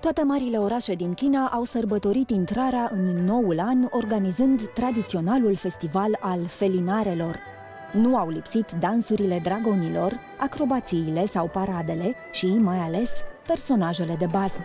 Toate marile orașe din China au sărbătorit intrarea în noul an organizând tradiționalul festival al felinarelor. Nu au lipsit dansurile dragonilor, acrobațiile sau paradele și, mai ales, personajele de bază.